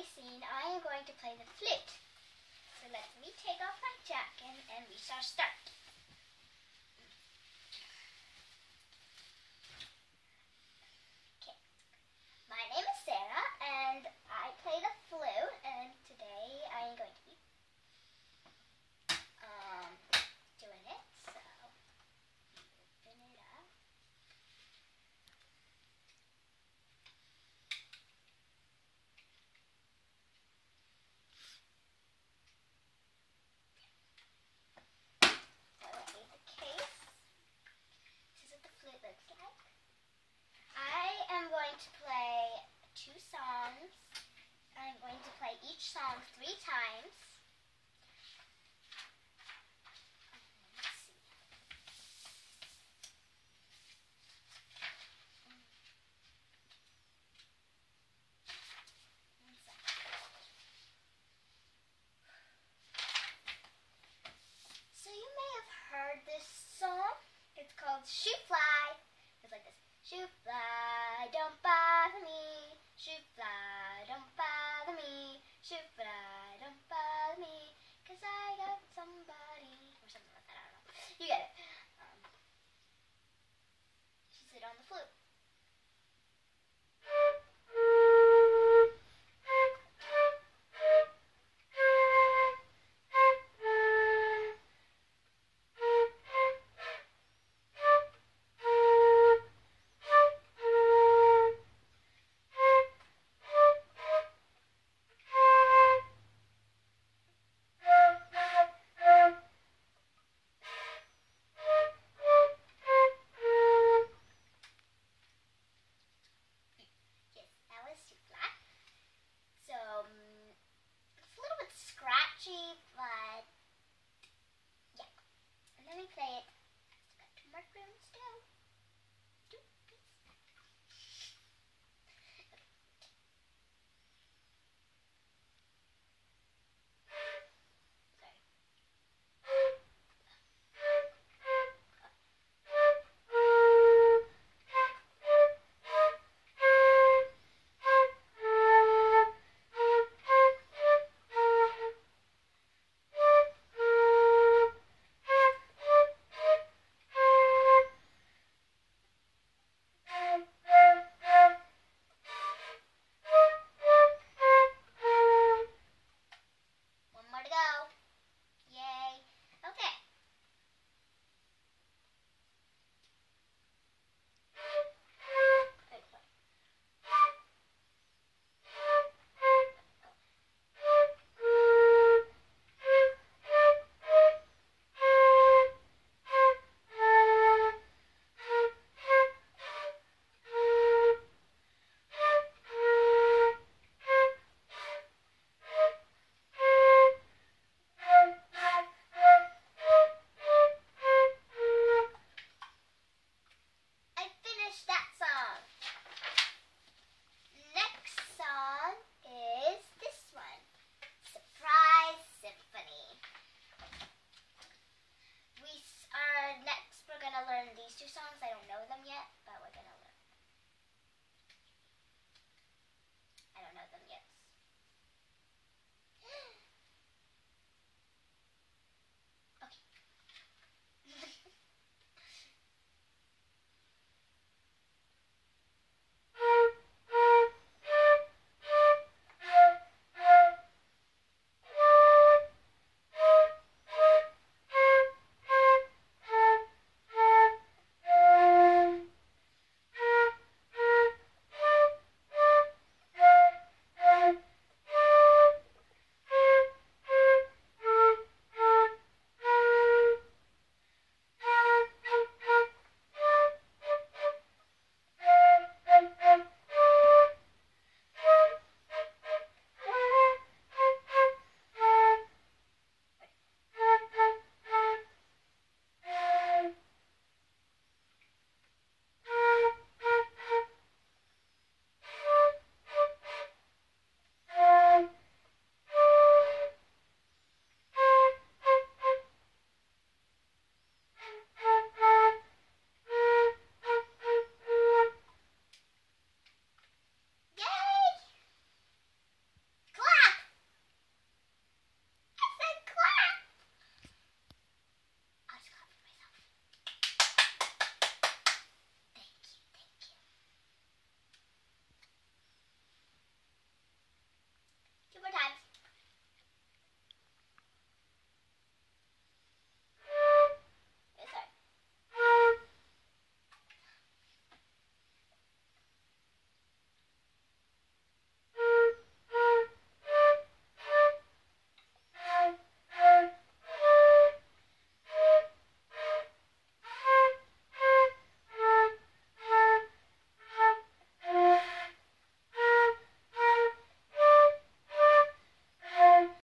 my scene, I am going to play the flute. So let me take off my jacket and we shall start. to play two songs. I'm going to play each song three times. too. two songs I